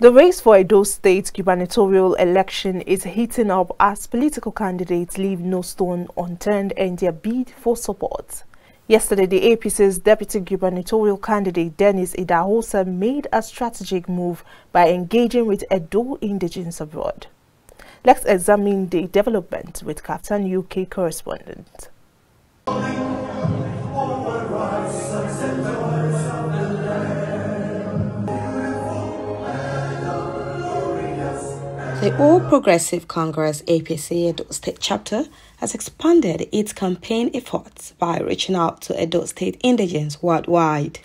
The race for Edo State gubernatorial election is heating up as political candidates leave no stone unturned in their bid for support. Yesterday, the APC's deputy gubernatorial candidate Dennis Idahosa made a strategic move by engaging with Edo indigents abroad. Let's examine the development with Kaftan UK correspondent. The All Progressive Congress APC Edo State chapter has expanded its campaign efforts by reaching out to Edo State indigents worldwide.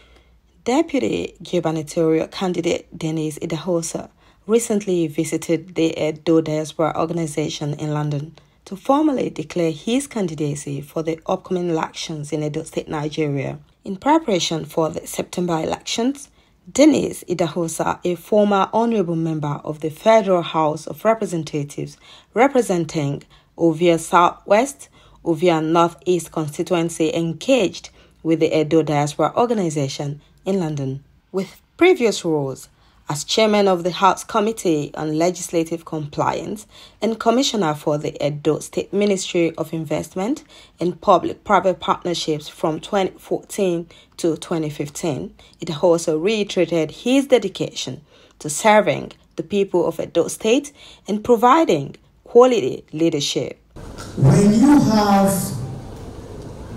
Deputy gubernatorial candidate Dennis Idahosa recently visited the Edo Diaspora Organization in London to formally declare his candidacy for the upcoming elections in Edo State, Nigeria. In preparation for the September elections, Dennis Idahosa, a former honorable member of the Federal House of Representatives representing Ovia Southwest, Ovia Northeast constituency, engaged with the Edo Diaspora Organization in London. With previous roles as chairman of the House Committee on Legislative Compliance and commissioner for the Edo State Ministry of Investment and Public-Private Partnerships from 2014 to 2015, it also reiterated his dedication to serving the people of Edo State and providing quality leadership. When you have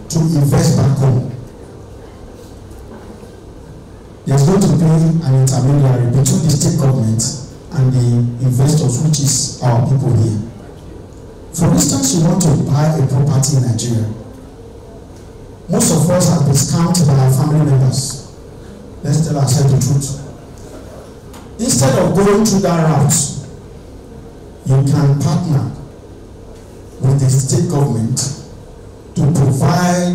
to invest back home, there's going to an intermediary between the state government and the investors, which is our people here. For instance, you want to buy a property in Nigeria. Most of us have been scammed by our family members. Let's tell ourselves the truth. Instead of going through that route, you can partner with the state government to provide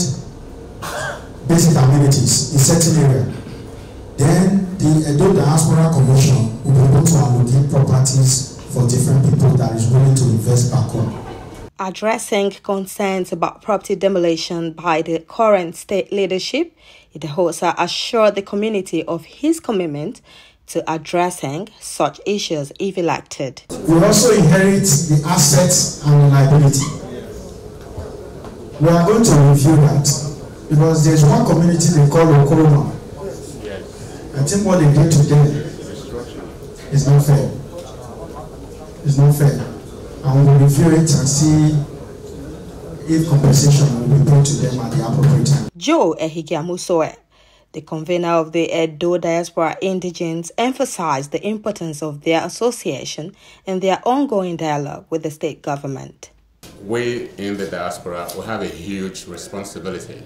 basic amenities in certain areas. Then the Edo Diaspora Commission will be able to allocate properties for different people that is willing to invest back home. Addressing concerns about property demolition by the current state leadership, Idahosa assured the community of his commitment to addressing such issues if elected. We also inherit the assets and the liability. We are going to review that because there's one community they call Okoroma I think what they did today is not fair. It's not fair. And we will review it and see if compensation will be brought to them at the appropriate time. Joe Ehigiamusoe, the convener of the Edo Diaspora Indigents, emphasized the importance of their association and their ongoing dialogue with the state government. We in the diaspora will have a huge responsibility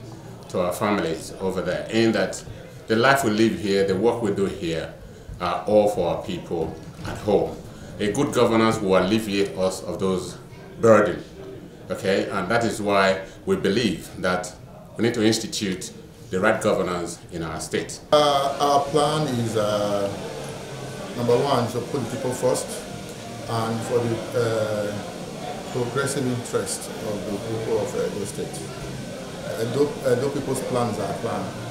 to our families over there in that the life we live here, the work we do here, are all for our people at home. A good governance will alleviate us of those burdens. Okay, and that is why we believe that we need to institute the right governance in our state. Uh, our plan is uh, number one to put the people first and for the uh, progressive interest of the people of Edo State. Edo, Edo people's plans are plan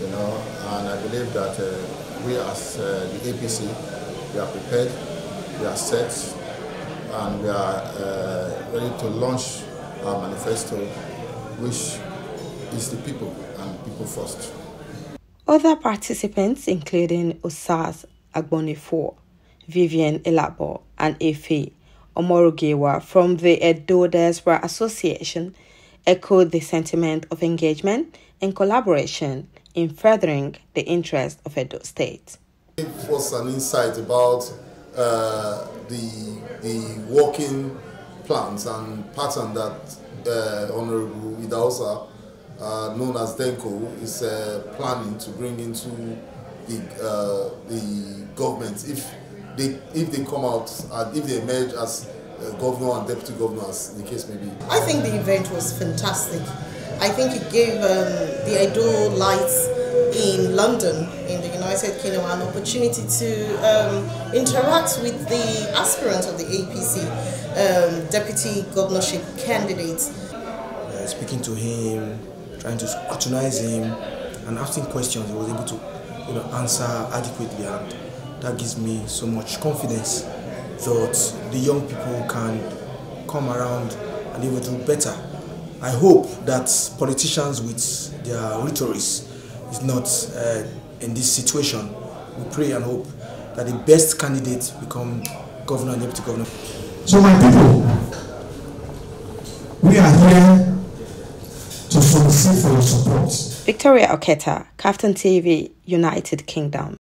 you know, and I believe that uh, we as uh, the APC, we are prepared, we are set, and we are uh, ready to launch our manifesto, which is the people and people first. Other participants, including Osas Agbonifo, Vivian Elabo, and Efe Omorugewa from the Edo Diaspora Association, echoed the sentiment of engagement and collaboration in furthering the interest of Edo State. Give us an insight about uh, the, the working plans and pattern that uh, Honorable Idahosa, uh, known as Denko, is uh, planning to bring into the, uh, the government if they, if they come out, if they emerge as governor and deputy governor, as the case may be. I think the event was fantastic. I think it gave um, the Edo Lights in London, in the United Kingdom, an opportunity to um, interact with the aspirants of the APC um, deputy governorship candidates. Uh, speaking to him, trying to scrutinize him, and asking questions, he was able to you know, answer adequately and that gives me so much confidence that the young people can come around and even do better. I hope that politicians with their rhetoric is not uh, in this situation. We pray and hope that the best candidate become governor and deputy governor. So my people, we are here to solicit for your support. Victoria Oketa, Kaftan TV, United Kingdom.